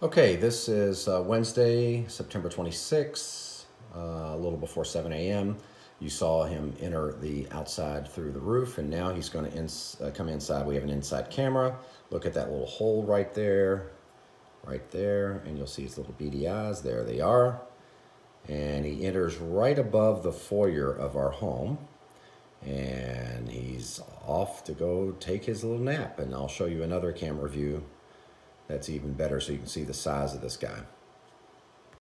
Okay, this is uh, Wednesday, September 26th, uh, a little before 7 a.m. You saw him enter the outside through the roof, and now he's going to ins- uh, come inside. We have an inside camera. Look at that little hole right there, right there, and you'll see his little beady eyes. There they are. And he enters right above the foyer of our home, and he's off to go take his little nap. And I'll show you another camera view that's even better so you can see the size of this guy.